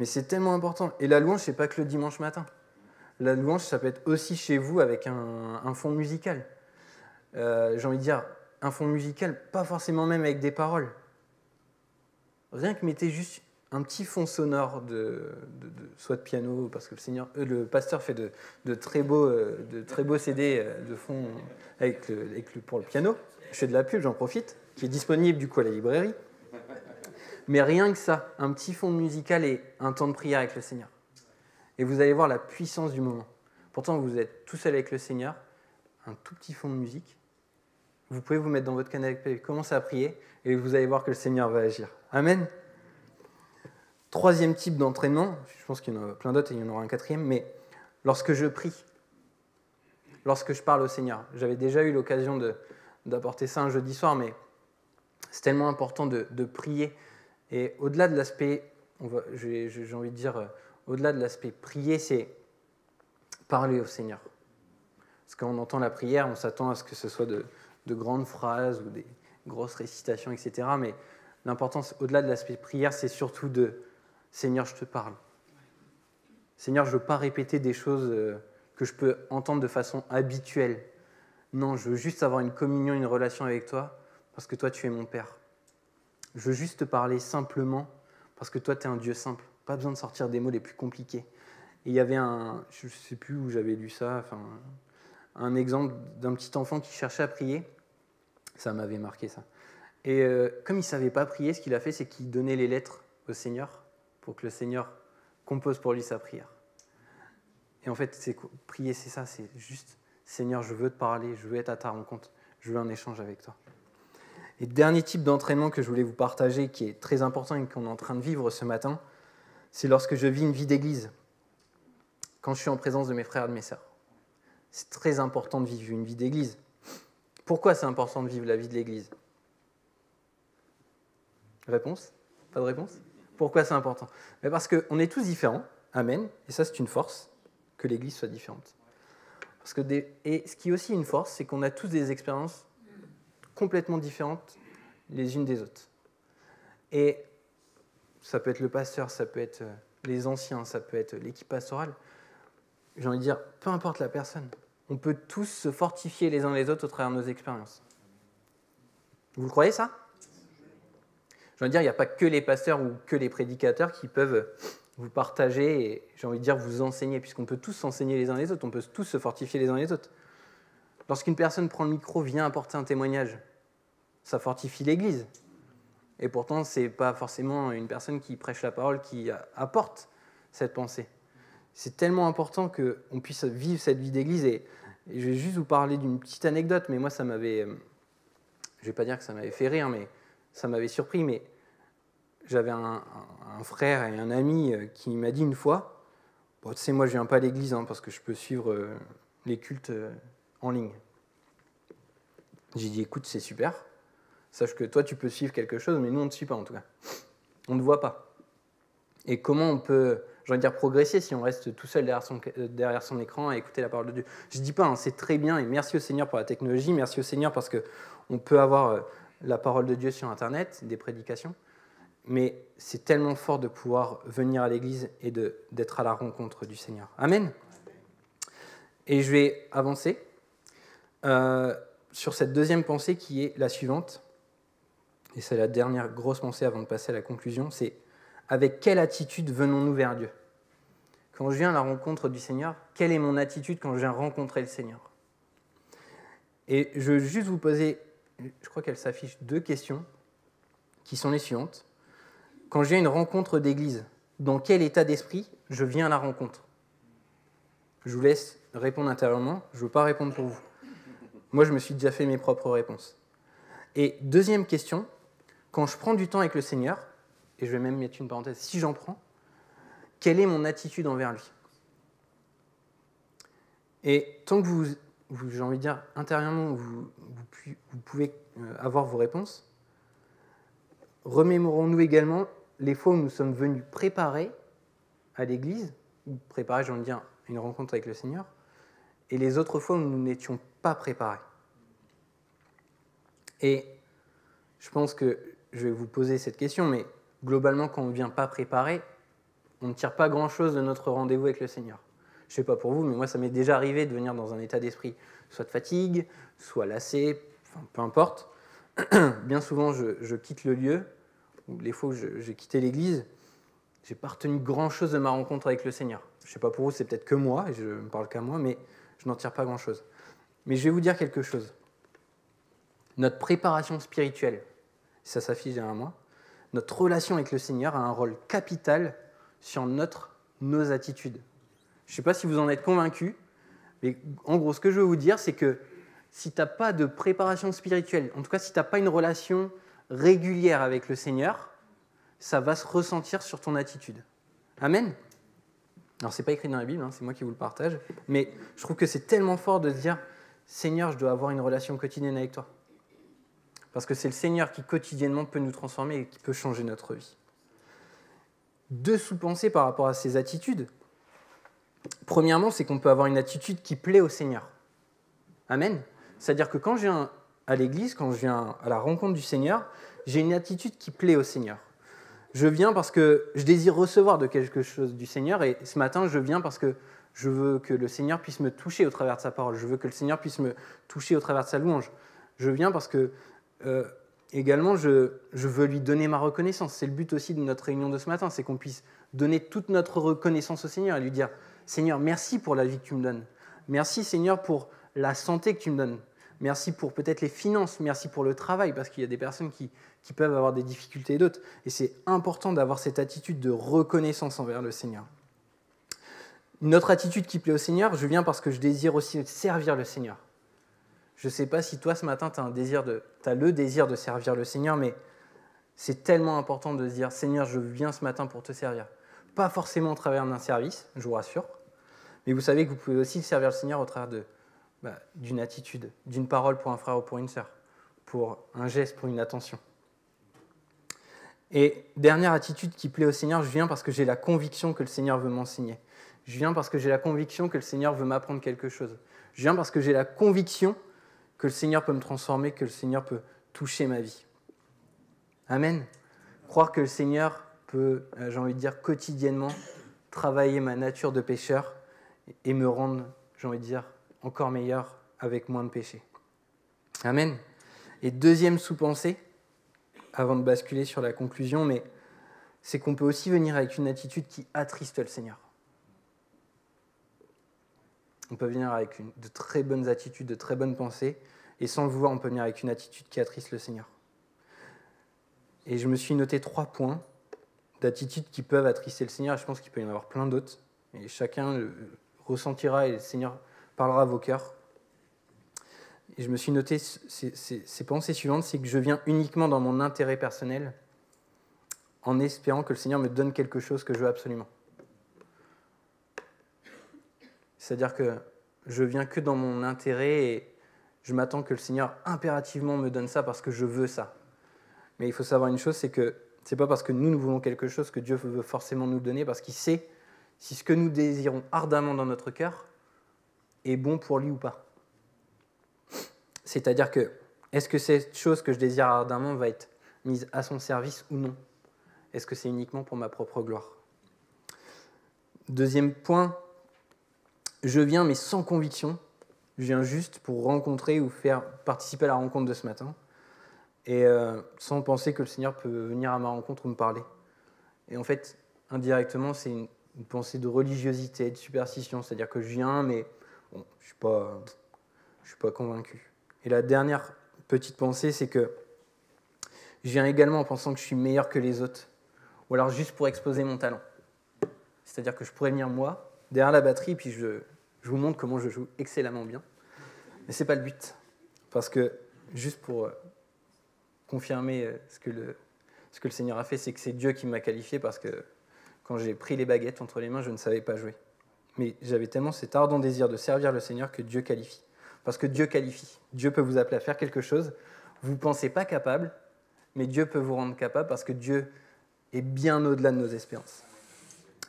Mais c'est tellement important. Et la louange, c'est pas que le dimanche matin. La louange, ça peut être aussi chez vous avec un, fond musical. Euh, j'ai envie de dire, un fond musical, pas forcément même avec des paroles. Rien que mettez juste un petit fond sonore de, soit de piano, parce que le, seigneur, euh, le pasteur fait de, très beaux, euh, de très beaux CD euh, de fond avec pour le piano. Je fais de la pub, j'en profite, qui est disponible du coup à la librairie. Mais rien que ça, un petit fond musical et un temps de prière avec le Seigneur. Et vous allez voir la puissance du moment. Pourtant, vous êtes tout seul avec le Seigneur, un tout petit fond de musique, vous pouvez vous mettre dans votre canapé, commencer à prier, et vous allez voir que le Seigneur va agir. Amen. Troisième type d'entraînement, je pense qu'il y en a plein d'autres et il y en aura un quatrième, mais lorsque je prie, lorsque je parle au Seigneur, j'avais déjà eu l'occasion d'apporter ça un jeudi soir, mais c'est tellement important de, prier. Et au-delà de l'aspect, j'ai envie de dire, euh, au-delà de l'aspect prier, c'est parler au Seigneur. Parce qu'on entend la prière, on s'attend à ce que ce soit de, de grandes phrases ou des grosses récitations, etc. Mais l'importance, au-delà de l'aspect prière, c'est surtout de Seigneur, je te parle. Seigneur, je ne veux pas répéter des choses euh, que je peux entendre de façon habituelle. Non, je veux juste avoir une communion, une relation avec toi, parce que toi, tu es mon Père. Je veux juste te parler simplement, parce que toi, tu es un Dieu simple. Pas besoin de sortir des mots les plus compliqués. Et il y avait un, je ne sais plus où j'avais lu ça, enfin, un exemple d'un petit enfant qui cherchait à prier. Ça m'avait marqué ça. Et euh, comme il ne savait pas prier, ce qu'il a fait, c'est qu'il donnait les lettres au Seigneur pour que le Seigneur compose pour lui sa prière. Et en fait, c'est prier, c'est ça, c'est juste Seigneur, je veux te parler, je veux être à ta rencontre, je veux un échange avec toi. Et dernier type d'entraînement que je voulais vous partager, qui est très important et qu'on est en train de vivre ce matin, c'est lorsque je vis une vie d'église, quand je suis en présence de mes frères et de mes sœurs. C'est très important de vivre une vie d'église. Pourquoi c'est important de vivre la vie de l'église? Réponse? Pas de réponse? Pourquoi c'est important? Parce qu'on est tous différents, Amen, et ça c'est une force, que l'Église soit différente. Parce que Et ce qui est aussi une force, c'est qu'on a tous des expériences complètement différentes les unes des autres. Et ça peut être le pasteur, ça peut être euh, les anciens, ça peut être l'équipe pastorale. J'ai envie de dire, peu importe la personne, on peut tous se fortifier les uns les autres au travers de nos expériences. Vous le croyez ça? J'ai envie de dire, il n'y a pas que les pasteurs ou que les prédicateurs qui peuvent vous partager et, j'ai envie de dire, vous enseigner, puisqu'on peut tous s'enseigner les uns les autres, on peut tous se fortifier les uns les autres. Lorsqu'une personne prend le micro, vient apporter un témoignage, ça fortifie l'Église. Et pourtant, ce n'est pas forcément une personne qui prêche la parole qui apporte cette pensée. C'est tellement important qu'on puisse vivre cette vie d'Église. Et, je vais juste vous parler d'une petite anecdote, mais moi, ça m'avait... Euh, je ne vais pas dire que ça m'avait fait rire, mais ça m'avait surpris, mais j'avais un, frère et un ami euh, qui m'a dit une fois bon, Tu sais, moi, je viens pas à l'église hein, parce que je peux suivre euh, les cultes euh, en ligne. J'ai dit Écoute, c'est super. Sache que toi, tu peux suivre quelque chose, mais nous, on ne te suit pas en tout cas. On ne voit pas. Et comment on peut, j'ai envie dire, progresser si on reste tout seul derrière son, écran à écouter la parole de Dieu? Je ne dis pas, hein, c'est très bien, et merci au Seigneur pour la technologie, merci au Seigneur parce qu'on peut avoir la parole de Dieu sur Internet, des prédications, mais c'est tellement fort de pouvoir venir à l'Église et d'être à la rencontre du Seigneur. Amen. Et je vais avancer euh, sur cette deuxième pensée qui est la suivante, et c'est la dernière grosse pensée avant de passer à la conclusion, c'est avec quelle attitude venons-nous vers Dieu? Quand je viens à la rencontre du Seigneur, quelle est mon attitude quand je viens rencontrer le Seigneur? Et je veux juste vous poser je crois qu'elle s'affiche deux questions qui sont les suivantes. Quand j'ai une rencontre d'église, dans quel état d'esprit je viens à la rencontre? Je vous laisse répondre intérieurement, je ne veux pas répondre pour vous. Moi, je me suis déjà fait mes propres réponses. Et deuxième question, quand je prends du temps avec le Seigneur, et je vais même mettre une parenthèse, si j'en prends, quelle est mon attitude envers lui? Et tant que vous j'ai envie de dire, intérieurement, vous, pouvez euh, avoir vos réponses. Remémorons-nous également les fois où nous sommes venus préparer à l'Église, ou préparer, j'ai envie de dire, une rencontre avec le Seigneur, et les autres fois où nous n'étions pas préparés. Et je pense que je vais vous poser cette question, mais globalement, quand on ne vient pas préparer, on ne tire pas grand-chose de notre rendez-vous avec le Seigneur. Je ne sais pas pour vous, mais moi, ça m'est déjà arrivé de venir dans un état d'esprit, soit de fatigue, soit lassé, enfin, peu importe. Bien souvent, je, quitte le lieu, ou les fois où j'ai quitté l'église, j'ai pas retenu grand-chose de ma rencontre avec le Seigneur. Je ne sais pas pour vous, c'est peut-être que moi, et je ne parle qu'à moi, mais je n'en tire pas grand-chose. Mais je vais vous dire quelque chose. Notre préparation spirituelle, ça s'affiche derrière moi, notre relation avec le Seigneur a un rôle capital sur notre, nos attitudes. Je ne sais pas si vous en êtes convaincu, mais en gros, ce que je veux vous dire, c'est que si tu n'as pas de préparation spirituelle, en tout cas si tu n'as pas une relation régulière avec le Seigneur, ça va se ressentir sur ton attitude. Amen Alors c'est pas écrit dans la Bible, hein, c'est moi qui vous le partage, mais je trouve que c'est tellement fort de se dire, Seigneur, je dois avoir une relation quotidienne avec toi. Parce que c'est le Seigneur qui quotidiennement peut nous transformer et qui peut changer notre vie. Deux sous-pensées par rapport à ces attitudes. Premièrement, c'est qu'on peut avoir une attitude qui plaît au Seigneur. Amen. C'est-à-dire que quand je viens à l'église, quand je viens à la rencontre du Seigneur, j'ai une attitude qui plaît au Seigneur. Je viens parce que je désire recevoir de quelque chose du Seigneur et ce matin, je viens parce que je veux que le Seigneur puisse me toucher au travers de sa parole. Je veux que le Seigneur puisse me toucher au travers de sa louange. Je viens parce que euh, également, je, veux lui donner ma reconnaissance. C'est le but aussi de notre réunion de ce matin, c'est qu'on puisse donner toute notre reconnaissance au Seigneur et lui dire, Seigneur, merci pour la vie que tu me donnes. Merci Seigneur pour la santé que tu me donnes. Merci pour peut-être les finances, merci pour le travail, parce qu'il y a des personnes qui, qui peuvent avoir des difficultés et d'autres. Et c'est important d'avoir cette attitude de reconnaissance envers le Seigneur. Une autre attitude qui plaît au Seigneur, je viens parce que je désire aussi servir le Seigneur. Je ne sais pas si toi ce matin, tu as, le désir de servir le Seigneur, mais c'est tellement important de se dire, Seigneur, je viens ce matin pour te servir. Pas forcément au travers d'un service, je vous rassure, mais vous savez que vous pouvez aussi servir le Seigneur au travers bah, d'une attitude, d'une parole pour un frère ou pour une sœur, pour un geste, pour une attention. Et dernière attitude qui plaît au Seigneur, je viens parce que j'ai la conviction que le Seigneur veut m'enseigner. Je viens parce que j'ai la conviction que le Seigneur veut m'apprendre quelque chose. Je viens parce que j'ai la conviction que le Seigneur peut me transformer, que le Seigneur peut toucher ma vie. Amen. Croire que le Seigneur peut, euh, j'ai envie de dire, quotidiennement travailler ma nature de pécheur et me rendre, j'ai envie de dire, encore meilleur avec moins de péché. Amen. Et deuxième sous-pensée, avant de basculer sur la conclusion, mais c'est qu'on peut aussi venir avec une attitude qui attriste le Seigneur. On peut venir avec de très bonnes attitudes, de très bonnes pensées, et sans le vouloir, on peut venir avec une attitude qui attriste le Seigneur. Et je me suis noté trois points d'attitudes qui peuvent attrister le Seigneur, et je pense qu'il peut y en avoir plein d'autres, et chacun le ressentira, et le Seigneur parlera à vos cœurs. Et je me suis noté ces, ces pensées suivantes, c'est que je viens uniquement dans mon intérêt personnel, en espérant que le Seigneur me donne quelque chose que je veux absolument. C'est-à-dire que je viens que dans mon intérêt et je m'attends que le Seigneur impérativement me donne ça parce que je veux ça. Mais il faut savoir une chose, c'est que c'est pas parce que nous nous voulons quelque chose que Dieu veut forcément nous donner, parce qu'il sait si ce que nous désirons ardemment dans notre cœur est bon pour lui ou pas. C'est-à-dire que est-ce que cette chose que je désire ardemment va être mise à son service ou non? Est-ce que c'est uniquement pour ma propre gloire? Deuxième point, je viens mais sans conviction. Je viens juste pour rencontrer ou faire participer à la rencontre de ce matin. Et euh, sans penser que le Seigneur peut venir à ma rencontre ou me parler. Et en fait, indirectement, c'est une, pensée de religiosité, de superstition. C'est-à-dire que je viens, mais je ne suis, pas, suis pas convaincu. Et la dernière petite pensée, c'est que je viens également en pensant que je suis meilleur que les autres. Ou alors juste pour exposer mon talent. C'est-à-dire que je pourrais venir moi, derrière la batterie, puis je, vous montre comment je joue excellemment bien. Mais ce n'est pas le but. Parce que, juste pour euh, confirmer euh, ce que, le, ce que le Seigneur a fait, c'est que c'est Dieu qui m'a qualifié parce que quand j'ai pris les baguettes entre les mains, je ne savais pas jouer. Mais j'avais tellement cet ardent désir de servir le Seigneur que Dieu qualifie. Parce que Dieu qualifie. Dieu peut vous appeler à faire quelque chose. Vous ne pensez pas capable, mais Dieu peut vous rendre capable parce que Dieu est bien au-delà de nos espérances.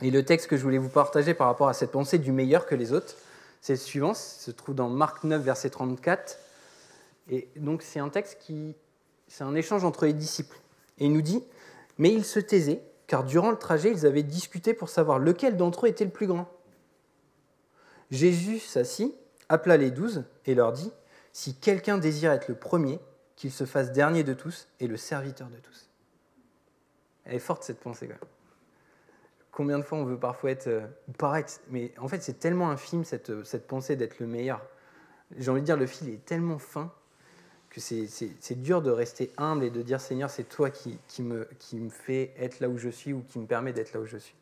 Et le texte que je voulais vous partager par rapport à cette pensée du meilleur que les autres, c'est le suivant, se trouve dans Marc 9, verset 34. Et donc c'est un texte qui, c'est un échange entre les disciples. Et il nous dit, mais ils se taisaient, car durant le trajet, ils avaient discuté pour savoir lequel d'entre eux était le plus grand. Jésus s'assit, appela les douze et leur dit, si quelqu'un désire être le premier, qu'il se fasse dernier de tous et le serviteur de tous. Elle est forte cette pensée quand combien de fois on veut parfois être euh, paraître, mais en fait c'est tellement infime cette, euh, cette pensée d'être le meilleur. J'ai envie de dire le fil est tellement fin que c'est dur de rester humble et de dire Seigneur c'est toi qui, me, qui me fait être là où je suis ou qui me permet d'être là où je suis.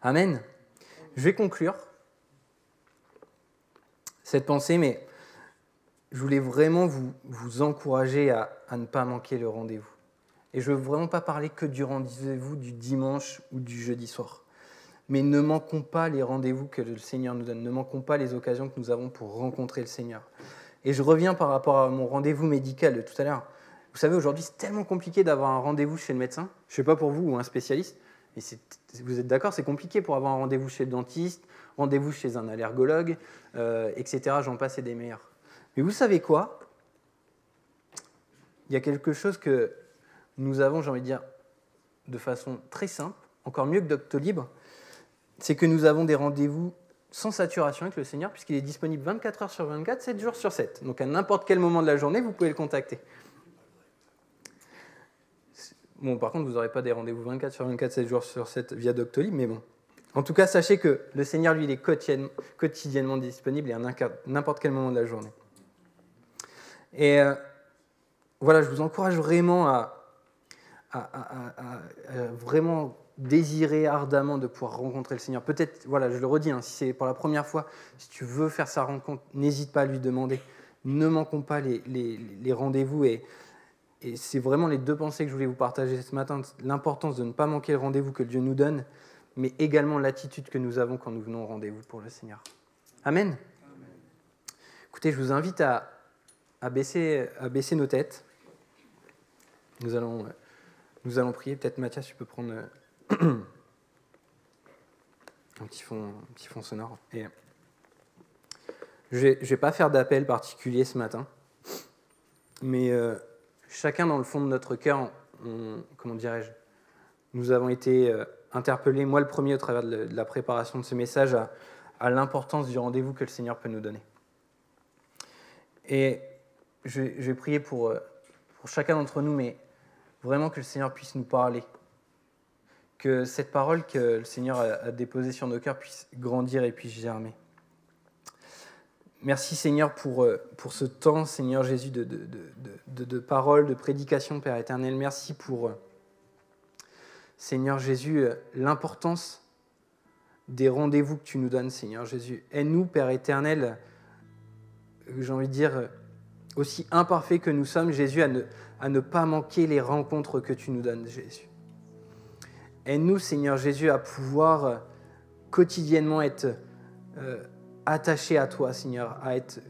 Amen. Je vais conclure cette pensée, mais je voulais vraiment vous, encourager à ne pas manquer le rendez-vous. Et je ne veux vraiment pas parler que du rendez-vous du dimanche ou du jeudi soir. Mais ne manquons pas les rendez-vous que le Seigneur nous donne, ne manquons pas les occasions que nous avons pour rencontrer le Seigneur. Et je reviens par rapport à mon rendez-vous médical de tout à l'heure. Vous savez, aujourd'hui, c'est tellement compliqué d'avoir un rendez-vous chez le médecin. Je ne sais pas pour vous ou un spécialiste, mais vous êtes d'accord, c'est compliqué pour avoir un rendez-vous chez le dentiste, rendez-vous chez un allergologue, euh, etc. J'en passe et des meilleurs. Mais vous savez quoi? Il y a quelque chose que nous avons, j'ai envie de dire, de façon très simple, encore mieux que Doctolib, c'est que nous avons des rendez-vous sans saturation avec le Seigneur, puisqu'il est disponible 24 heures sur 24, 7 jours sur 7. Donc à n'importe quel moment de la journée, vous pouvez le contacter. Bon, par contre, vous n'aurez pas des rendez-vous 24 sur 24, 7 jours sur 7 via Doctolib, mais bon. En tout cas, sachez que le Seigneur, lui, il est quotidiennement disponible et à n'importe quel moment de la journée. Et euh, voilà, je vous encourage vraiment à, vraiment désirer ardemment de pouvoir rencontrer le Seigneur. Peut-être, voilà, je le redis, hein, si c'est pour la première fois, si tu veux faire sa rencontre, n'hésite pas à lui demander. Ne manquons pas les, les rendez-vous et, et c'est vraiment les deux pensées que je voulais vous partager ce matin, l'importance de ne pas manquer le rendez-vous que Dieu nous donne, mais également l'attitude que nous avons quand nous venons au rendez-vous pour le Seigneur. Amen. Écoutez, je vous invite à, à, baisser, à baisser nos têtes. Nous allons, nous allons prier. Peut-être Mathias, tu peux prendre euh, un petit fond, sonore. Et je ne vais, pas faire d'appel particulier ce matin, mais... Euh, chacun dans le fond de notre cœur, comment dirais-je, nous avons été euh, interpellés, moi le premier au travers de la préparation de ce message, à, l'importance du rendez-vous que le Seigneur peut nous donner. Et je, vais prier euh, pour chacun d'entre nous, mais vraiment que le Seigneur puisse nous parler. Que cette parole que le Seigneur a déposée sur nos cœurs puisse grandir et puisse germer. Merci Seigneur pour, euh, pour ce temps, Seigneur Jésus, de, de, de, de parole, de prédication, Père éternel. Merci pour, euh, Seigneur Jésus, euh, l'importance des rendez-vous que tu nous donnes, Seigneur Jésus. Aide-nous, Père éternel, j'ai envie de dire, aussi imparfait que nous sommes, Jésus, à ne, pas manquer les rencontres que tu nous donnes, Jésus. Aide-nous, Seigneur Jésus, à pouvoir quotidiennement être attaché à toi, Seigneur, à être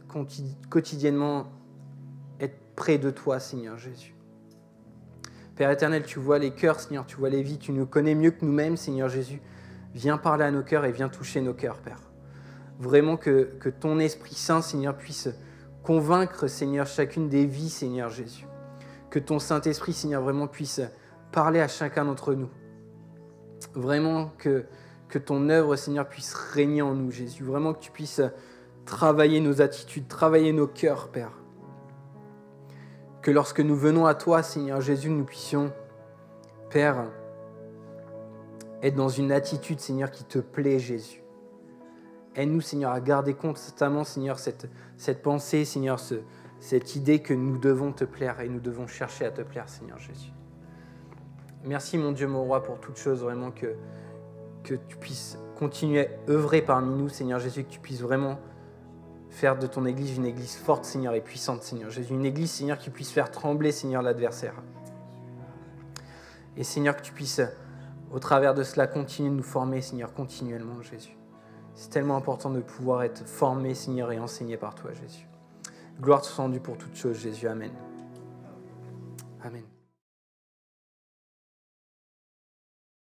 quotidiennement près de toi, Seigneur Jésus. Père éternel, tu vois les cœurs, Seigneur, tu vois les vies, tu nous connais mieux que nous-mêmes, Seigneur Jésus. Viens parler à nos cœurs et viens toucher nos cœurs, Père. Vraiment que ton Esprit Saint, Seigneur, puisse convaincre, Seigneur, chacune des vies, Seigneur Jésus. Que ton Saint-Esprit, Seigneur, vraiment puisse parler à chacun d'entre nous. Vraiment que, que ton œuvre, Seigneur, puisse régner en nous, Jésus. Vraiment que tu puisses travailler nos attitudes, travailler nos cœurs, Père. Que lorsque nous venons à toi, Seigneur Jésus, nous puissions, Père, être dans une attitude, Seigneur, qui te plaît, Jésus. Aide-nous, Seigneur, à garder constamment, Seigneur, cette, cette pensée, Seigneur, ce, cette idée que nous devons te plaire et nous devons chercher à te plaire, Seigneur Jésus. Merci, mon Dieu, mon roi, pour toutes choses, vraiment que que tu puisses continuer à œuvrer parmi nous, Seigneur Jésus, que tu puisses vraiment faire de ton Église une Église forte, Seigneur, et puissante, Seigneur Jésus. Une Église, Seigneur, qui puisse faire trembler, Seigneur, l'adversaire. Et Seigneur, que tu puisses, au travers de cela, continuer de nous former, Seigneur, continuellement, Jésus. C'est tellement important de pouvoir être formé, Seigneur, et enseigné par toi, Jésus. Gloire te soit rendue pour toutes choses, Jésus. Amen. Amen.